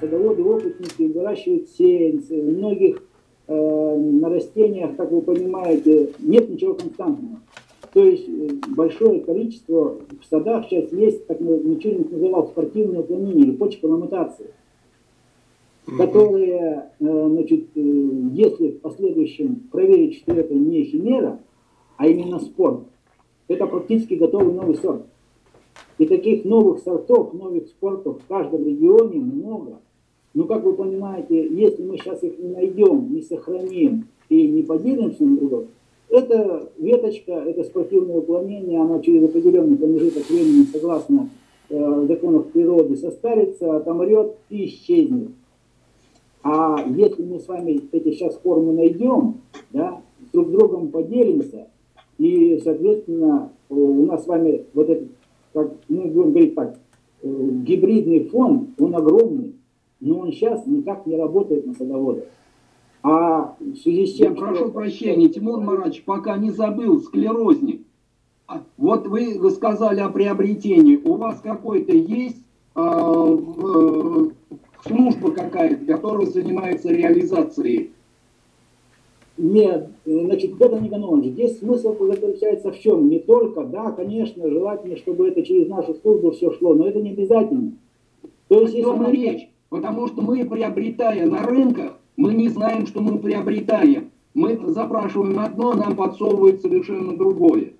садоводы-опытники выращивают сеянцы, многих э, на растениях, как вы понимаете, нет ничего константного. То есть э, большое количество в садах сейчас есть, так начальник называл, спортивные уклонения или почковые мутации, mm-hmm. которые, э, значит, э, если в последующем проверить, что это не химера, а именно спорт, это практически готовый новый сорт. И таких новых сортов, новых спортов в каждом регионе много. Но, как вы понимаете, если мы сейчас их не найдем, не сохраним и не поделимся на другом, эта веточка, это спортивное уклонение, оно через определенный промежуток времени, согласно э, законов природы, состарится, отомрет и исчезнет. А если мы с вами эти сейчас формы найдем, да, друг с другом поделимся, и, соответственно, у нас с вами вот этот, как мы будем говорить так, э, гибридный фон, он огромный, но он сейчас никак не работает на садоводах. А в связи с тем, Я что... прошу прощения, Тимур Марач пока не забыл, склерозник. А, вот вы, сказали о приобретении. У вас какой-то есть э, э, служба какая-то, которая занимается реализацией? Нет, значит, это не Никонорович, здесь смысл заключается в чем? Не только, да, конечно, желательно, чтобы это через нашу службу все шло, но это не обязательно. То есть, если мы... речь? Потому что мы, приобретая на рынках, мы не знаем, что мы приобретаем. Мы запрашиваем одно, нам подсовывают совершенно другое.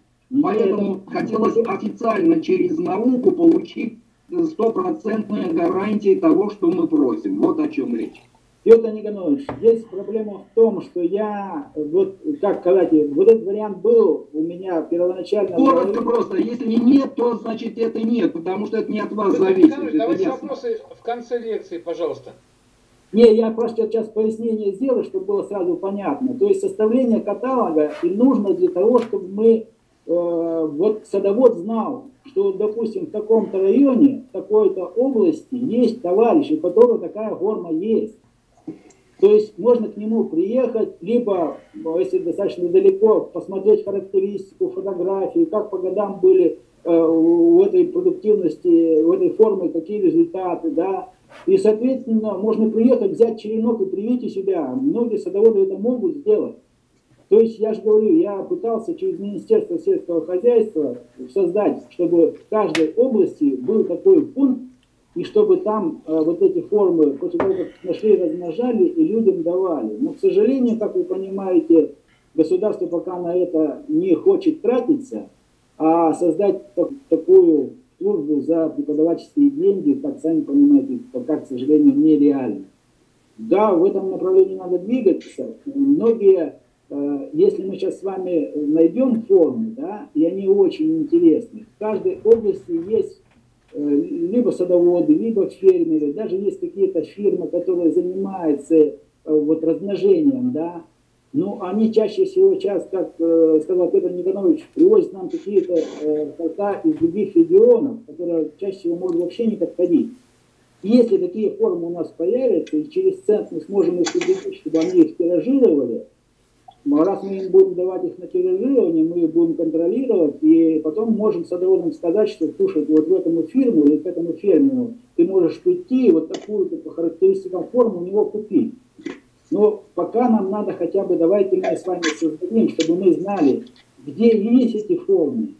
Поэтому хотелось официально через науку получить стопроцентные гарантии того, что мы просим. Вот о чем речь. Петр Никонорович, здесь проблема в том, что я, вот как сказать, вот этот вариант был у меня первоначально... Коротко просто, если нет, то значит это нет, потому что это не от вас зависит. Давайте вопросы в конце лекции, пожалуйста. Не, я просто сейчас пояснение сделаю, чтобы было сразу понятно. То есть составление каталога и нужно для того, чтобы мы, э, вот садовод знал, что, допустим, в таком-то районе, в такой-то области есть товарищ, у которого такая форма есть. То есть можно к нему приехать, либо, если достаточно далеко, посмотреть характеристику, фотографии, как по годам были э, у этой продуктивности, у этой формы, какие результаты, да, и, соответственно, можно приехать, взять черенок и привить у себя. Многие садоводы это могут сделать. То есть, я же говорю, я пытался через Министерство сельского хозяйства создать, чтобы в каждой области был такой пункт, и чтобы там э, вот эти формы, после того, как нашли, размножали и людям давали. Но, к сожалению, как вы понимаете, государство пока на это не хочет тратиться, а создать так, такую службу за преподавательские деньги, как сами понимаете, пока, к сожалению, нереально. Да, в этом направлении надо двигаться. Многие, э, если мы сейчас с вами найдем формы, да, и они очень интересны, в каждой области есть либо садоводы, либо фермеры, даже есть какие-то фирмы, которые занимаются э, вот размножением, да, ну, они чаще всего сейчас, как э, сказал Петр Никонович, привозят нам какие-то э, сорта из других регионов, которые чаще всего могут вообще не подходить. И если такие формы у нас появятся, и через центр мы сможем их убедить, чтобы они их тиражировали, ну, а раз мы им будем давать их на тиражирование, мы их будем контролировать, и потом можем садоводам сказать, что, слушай, вот в этому фирму или к этому фермеру ты можешь прийти, вот такую по характеристикам форму у него купить. Но пока нам надо хотя бы, давайте мы с вами создадим, чтобы мы знали, где есть эти формы.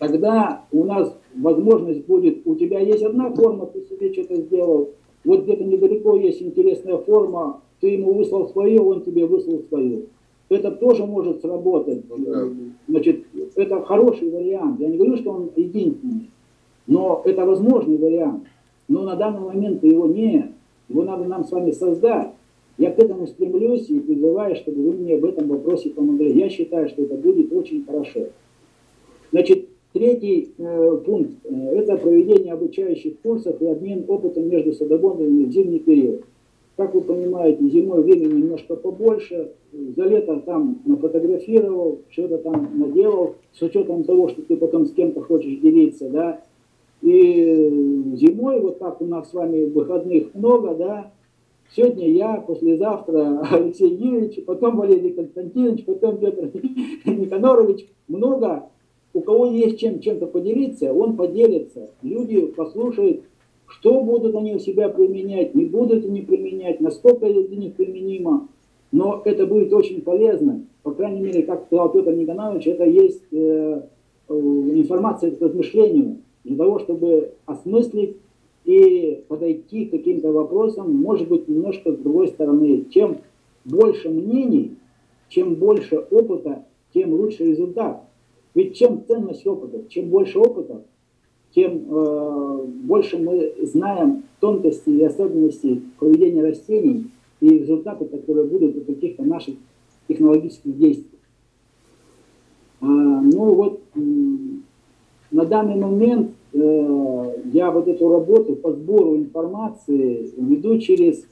Тогда у нас возможность будет, у тебя есть одна форма, ты себе что-то сделал, вот где-то недалеко есть интересная форма, ты ему выслал свою, он тебе выслал свою. Это тоже может сработать. Значит, это хороший вариант. Я не говорю, что он единственный, но это возможный вариант. Но на данный момент его нет. Его надо нам с вами создать. Я к этому стремлюсь и призываю, чтобы вы мне в этом вопросе помогли. Я считаю, что это будет очень хорошо. Значит, третий э, пункт э, – это проведение обучающих курсов и обмен опытом между садоводами в зимний период. Как вы понимаете, зимой времени немножко побольше, за лето там нафотографировал, что-то там наделал, с учетом того, что ты потом с кем-то хочешь делиться, да. И зимой, вот так у нас с вами выходных много, да, Сегодня я, послезавтра Алексей Юрьевич, потом Валерий Константинович, потом Петр Никонорович. Много. У кого есть чем чем-то поделиться, он поделится. Люди послушают, что будут они у себя применять, не будут они применять, насколько это для них применимо. Но это будет очень полезно. По крайней мере, как сказал Петр Николаевич, это есть э, э, информация к размышлению для того, чтобы осмыслить и подойти к каким-то вопросам, может быть, немножко с другой стороны. Чем больше мнений, чем больше опыта, тем лучше результат. Ведь чем ценность опыта? Чем больше опыта, тем э, больше мы знаем тонкости и особенности проведения растений и результаты, которые будут от каких-то наших технологических действий. А, ну вот на данный момент э, я вот эту работу по сбору информации веду через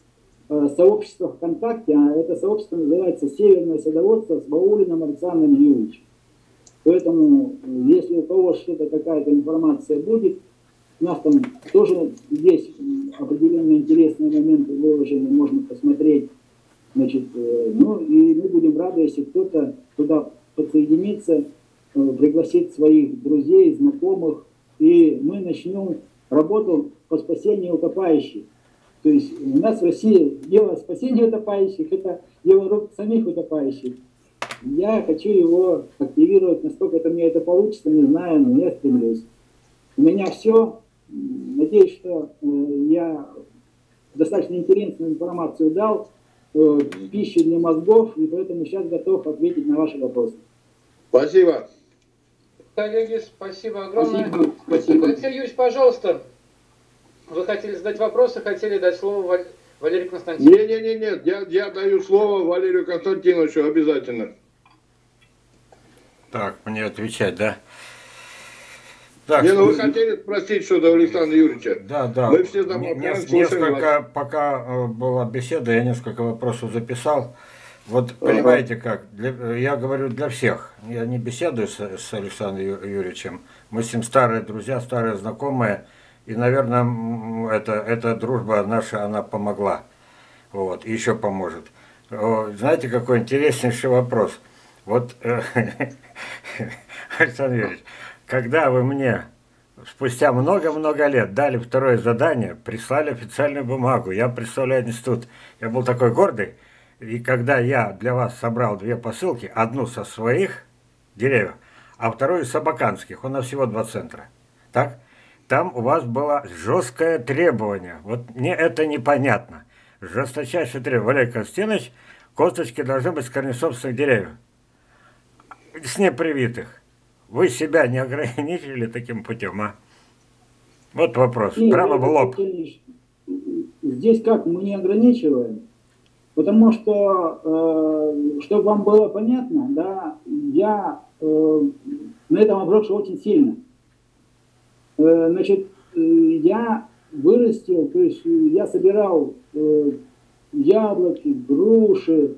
э, сообщество ВКонтакте, а это сообщество называется «Северное садоводство» с Баулиным Александром Юрьевичем. Поэтому, если у кого что-то, какая-то информация будет, у нас там тоже есть определенные интересные моменты выложены, можно посмотреть. Значит, э, ну и мы будем рады, если кто-то туда подсоединится, э, пригласит своих друзей, знакомых, и мы начнем работу по спасению утопающих. То есть у нас в России дело спасения утопающих, это дело рук самих утопающих. Я хочу его активировать, насколько это мне это получится, не знаю, но я стремлюсь. У меня все. Надеюсь, что э, я достаточно интересную информацию дал, э, пищу для мозгов, и поэтому сейчас готов ответить на ваши вопросы. Спасибо. Коллеги, спасибо огромное. Спасибо. спасибо. Алексей Юрьевич, пожалуйста, вы хотели задать вопросы, хотели дать слово Валерию Константиновичу? Нет, нет, нет, нет, я, я даю слово Валерию Константиновичу обязательно. Так, мне отвечать, да? Так, Не, ну вы хотели спросить что-то Александра Юрьевича? Да, да. Мы все там несколько, пока э, была беседа, я несколько вопросов записал. Вот понимаете как, для, я говорю для всех. Я не беседую с, с Александром Юрьевичем. Мы с ним старые друзья, старые знакомые. И, наверное, это, эта дружба наша, она помогла. Вот, и еще поможет. Знаете, какой интереснейший вопрос. Вот, э, Александр Юрьевич, когда вы мне спустя много-много лет дали второе задание, прислали официальную бумагу, я представляю институт, я был такой гордый, и когда я для вас собрал две посылки, одну со своих деревьев, а вторую с абаканских, у нас всего два центра, так? Там у вас было жесткое требование, вот мне это непонятно, жесточайшее требование. Валерий Константинович, косточки должны быть с корнесобственных деревьев с непривитых. Вы себя не ограничили таким путем, а? Вот вопрос, Нет, прямо в лоб. Здесь как, мы не ограничиваем. Потому что, э, чтобы вам было понятно, да, я э, на этом обросший очень сильно. Э, значит, э, я вырастил, то есть я собирал э, яблоки, груши,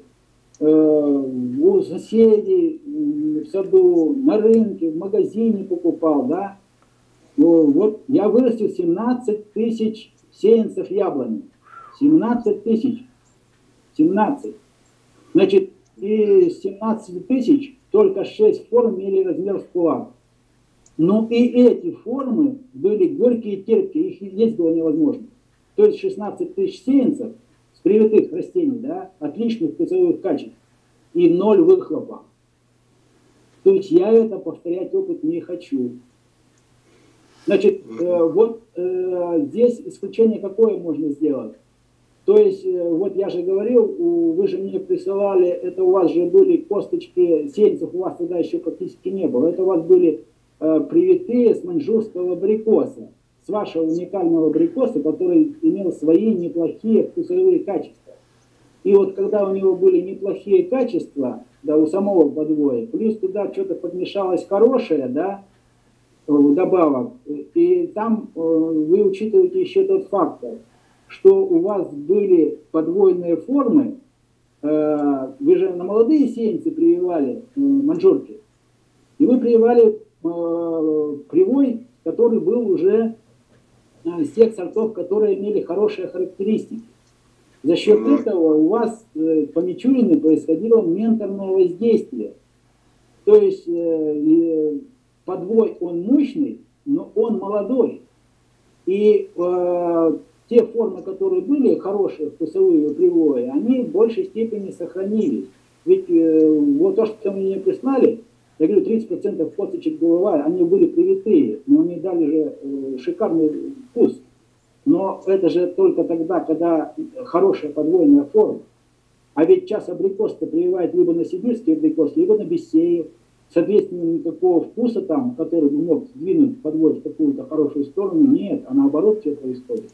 у соседей, в саду, на рынке, в магазине покупал, да. Вот я вырастил 17 тысяч сеянцев яблони. 17 тысяч. 17. Значит, и 17 тысяч только 6 форм имели размер в кулак. Но и эти формы были горькие и терпкие, их есть было невозможно. То есть 16 тысяч сеянцев с привитых растений, да, отличных вкусовых качеств и ноль выхлопа. То есть я это повторять опыт не хочу. Значит, э, вот э, здесь исключение какое можно сделать? То есть, э, вот я же говорил, у, вы же мне присылали, это у вас же были косточки сеянцев, у вас тогда еще практически не было. Это у вас были э, привитые с маньчжурского абрикоса, с вашего уникального абрикоса, который имел свои неплохие вкусовые качества. И вот когда у него были неплохие качества, да, у самого подвоя. Плюс туда что-то подмешалось хорошее, да, э, добавок. И там э, вы учитываете еще тот фактор, что у вас были подвойные формы, э, вы же на молодые сеянцы прививали манжурки, и вы прививали привой, который был уже из тех сортов, которые имели хорошие характеристики. За счет этого у вас э, по Мичурину происходило менторное воздействие. То есть э, подвой он мощный, но он молодой. И э, те формы, которые были хорошие, вкусовые, привои, они в большей степени сохранились. Ведь э, вот то, что мне прислали, я говорю, 30% косточек голова, они были привитые, но они дали же э, шикарный вкус. Но это же только тогда, когда хорошая подвойная форма. А ведь час абрикос-то прививает либо на сибирский абрикос, либо на бессеев. Соответственно, никакого вкуса там, который бы мог сдвинуть подвой в какую-то хорошую сторону, нет, а наоборот все происходит.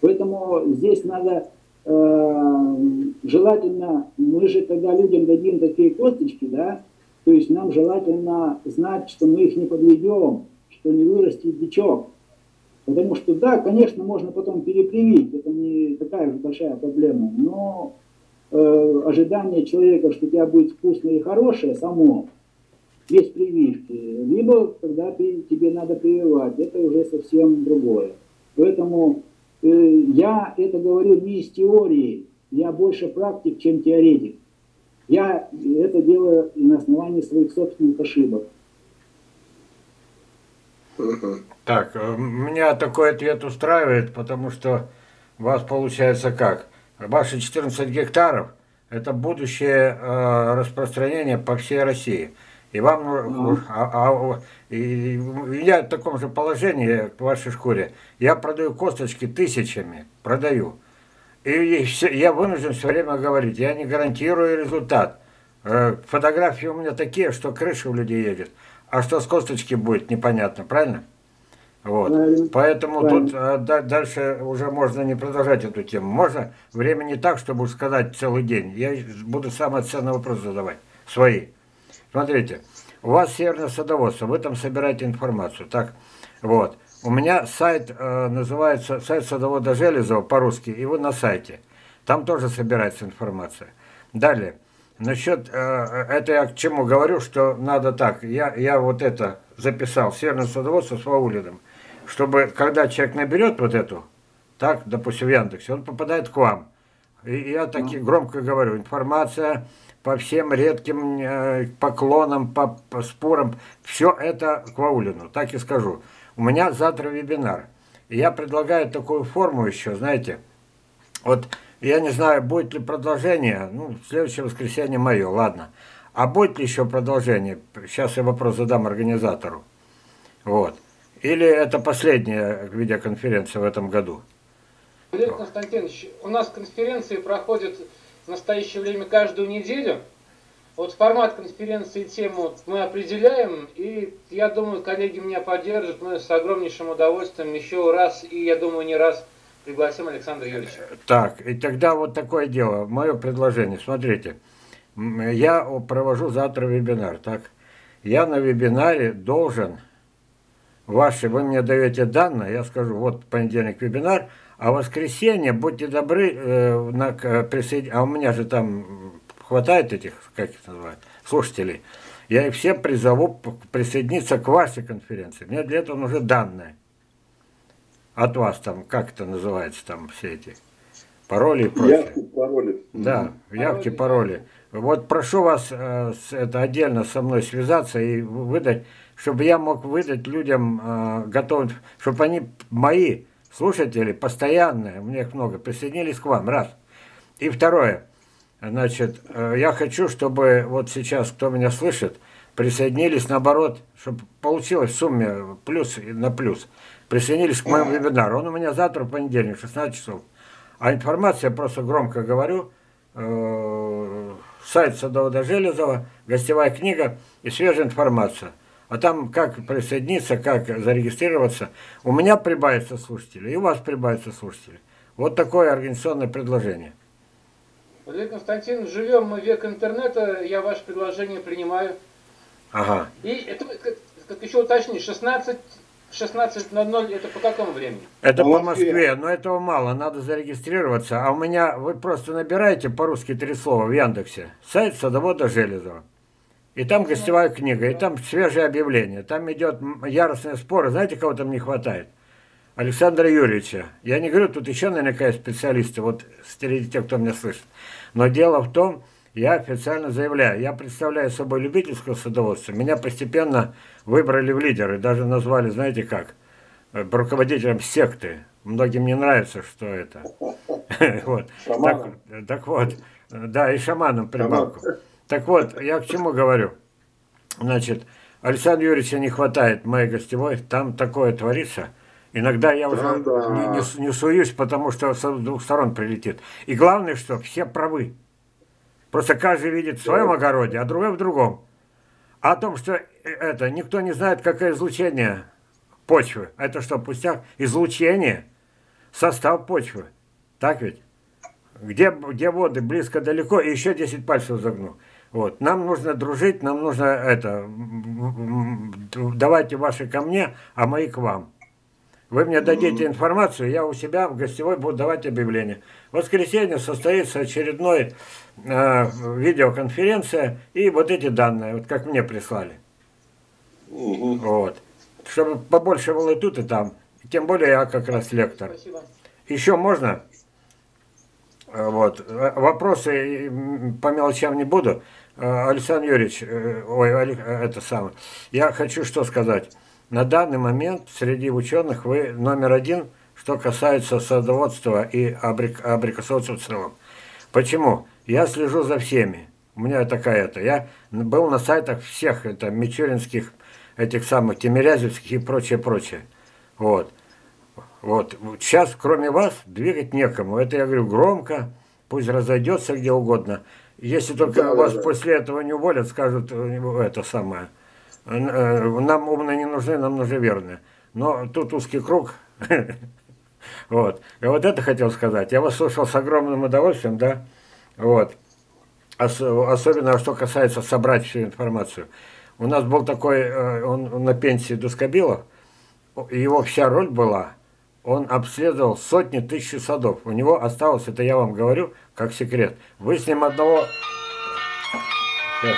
Поэтому здесь надо э, желательно, мы же когда людям дадим такие косточки, да, то есть нам желательно знать, что мы их не подведем, что не вырастет дичок. Потому что, да, конечно, можно потом перепривить, это не такая же большая проблема, но э, ожидание человека, что у тебя будет вкусное и хорошее само, без прививки, либо когда ты, тебе надо прививать, это уже совсем другое. Поэтому э, я это говорю не из теории, я больше практик, чем теоретик. Я это делаю на основании своих собственных ошибок. Так, э, меня такой ответ устраивает, потому что у вас получается как? Ваши 14 гектаров – это будущее э, распространение по всей России. И вам, ну, а, а, и я в таком же положении в вашей шкуре. Я продаю косточки тысячами, продаю. И я вынужден все время говорить, я не гарантирую результат. Э, фотографии у меня такие, что крыша у людей едет. А что с косточки будет, непонятно, правильно? Вот. Правильно. Поэтому Правильно. тут а, да, дальше уже можно не продолжать эту тему. Можно время не так, чтобы сказать целый день. Я буду самый ценный вопрос задавать. Свои. Смотрите, у вас северное садоводство, вы там собираете информацию. Так, вот. У меня сайт э, называется сайт садовода Железова по-русски, и вы на сайте. Там тоже собирается информация. Далее. Насчет, э, это я к чему говорю, что надо так. Я, я вот это записал, северное садоводство с Ваулиным, чтобы, когда человек наберет вот эту, так, допустим, в Яндексе, он попадает к вам. И я таки громко говорю, информация по всем редким э, поклонам, по, по спорам, все это к Ваулину, так и скажу. У меня завтра вебинар. И я предлагаю такую форму еще, знаете, вот я не знаю, будет ли продолжение, ну, следующее воскресенье мое, ладно. А будет ли еще продолжение? Сейчас я вопрос задам организатору. Вот. Или это последняя видеоконференция в этом году? Валерий Константинович, у нас конференции проходят в настоящее время каждую неделю. Вот формат конференции тему мы определяем, и я думаю, коллеги меня поддержат. Мы с огромнейшим удовольствием еще раз, и я думаю, не раз пригласим Александра Юрьевича. Так, и тогда вот такое дело, мое предложение. Смотрите, я провожу завтра вебинар, так? Я на вебинаре должен, ваши, вы мне даете данные, я скажу, вот понедельник вебинар, а воскресенье, будьте добры, э, на, присоедин... а у меня же там хватает этих, как их называют, слушателей, я их все призову присоединиться к вашей конференции. Мне для этого нужны данные. От вас там, как это называется, там все эти пароли и прочее. Явки, пароли. Да, явки, пароли. Вот прошу вас э, это отдельно со мной связаться и выдать, чтобы я мог выдать людям э, готовым, чтобы они, мои слушатели, постоянные, у меня их много, присоединились к вам, раз. И второе, Значит, э, я хочу, чтобы вот сейчас, кто меня слышит, присоединились наоборот, чтобы получилось в сумме плюс на плюс. Присоединились к моему вебинару. Он у меня завтра, в понедельник, 16 часов. А информация, просто громко говорю, э, сайт Садовода Железова, гостевая книга и свежая информация. А там как присоединиться, как зарегистрироваться. У меня прибавится слушатели, и у вас прибавится слушатели. Вот такое организационное предложение. Владимир Константин, живем мы век интернета, я ваше предложение принимаю. Ага. И это, как, как еще уточнить, 16 16.00 это по какому времени? Это по Москве, но этого мало, надо зарегистрироваться. А у меня, вы просто набираете по-русски три слова в Яндексе. Сайт садовода Железова. И там гостевая книга, и там свежее объявление. Там идет яростные споры. Знаете, кого там не хватает? Александра Юрьевича. Я не говорю, тут еще наверняка специалисты, вот среди тех, кто меня слышит. Но дело в том, я официально заявляю, я представляю собой любительское садоводство. Меня постепенно выбрали в лидеры, даже назвали, знаете как, э, руководителем секты. Многим не нравится, что это. вот. так, так вот, да, и шаманом прибавку. Так вот, я к чему говорю? Значит, Александру Юрьевича не хватает моей гостевой, там такое творится. Иногда я уже да, да. Не, не, не суюсь, потому что с двух сторон прилетит. И главное, что все правы. Просто каждый видит в своем огороде, а другой в другом. А о том, что э, это никто не знает, какое излучение почвы. Это что, пустяк? Излучение, состав почвы. Так ведь? Где, где воды, близко, далеко, и еще 10 пальцев загну. Вот. Нам нужно дружить, нам нужно это, давайте ваши ко мне, а мои к вам. Вы мне дадите информацию, я у себя в гостевой буду давать объявление. В воскресенье состоится очередной э, видеоконференция и вот эти данные, вот как мне прислали. Угу. Вот. Чтобы побольше было и тут, и там. Тем более я как раз лектор. Спасибо. Еще можно? Э, вот. Э, вопросы по мелочам не буду. Э, Александр Юрьевич, ой, это самое. Я хочу что сказать. На данный момент среди ученых вы номер один, что касается садоводства и абрик, абрикосовцев в целом. Почему? Я слежу за всеми. У меня такая это. Я был на сайтах всех, это мичуринских, этих самых тимирязевских и прочее, прочее. Вот. Вот. Сейчас, кроме вас, двигать некому. Это я говорю громко, пусть разойдется где угодно. Если только да, вас да, после этого не уволят, скажут э, это самое. Э, нам умные не нужны, нам нужны верные. Но тут узкий круг. Вот. И вот это хотел сказать. Я вас слушал с огромным удовольствием, да? Вот. Ос особенно, что касается собрать всю информацию. У нас был такой, э, он на пенсии Дускобилов, его вся роль была он обследовал сотни тысяч садов. У него осталось, это я вам говорю, как секрет. Вы с ним одного... Сейчас.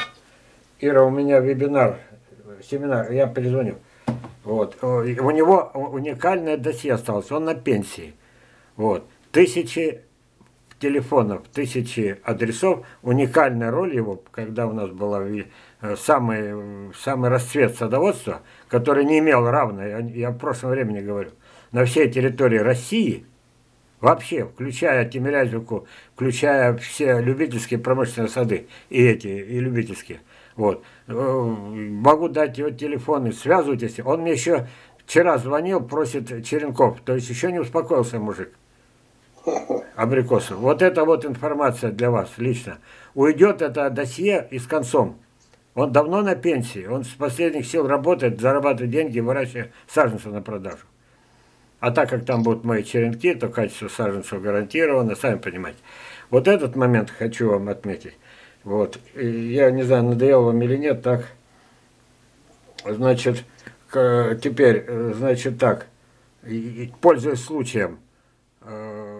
Ира, у меня вебинар, семинар, я перезвоню. Вот. У него уникальное досье осталось, он на пенсии. Вот. Тысячи телефонов, тысячи адресов. Уникальная роль его, когда у нас была э, самый, самый расцвет садоводства, который не имел равной, я в прошлом времени говорю на всей территории России, вообще, включая Тимирязевку, включая все любительские промышленные сады, и эти, и любительские, вот, э, могу дать его телефоны, связывайтесь, он мне еще вчера звонил, просит Черенков, то есть еще не успокоился мужик. Абрикосов. Вот это вот информация для вас лично. Уйдет это досье и с концом. Он давно на пенсии, он с последних сил работает, зарабатывает деньги, выращивая саженцы на продажу. А так как там будут мои черенки, то качество саженцев гарантировано, сами понимаете. Вот этот момент хочу вам отметить. Вот. И я не знаю, надоел вам или нет, так. Значит, теперь, значит так, пользуясь случаем, э,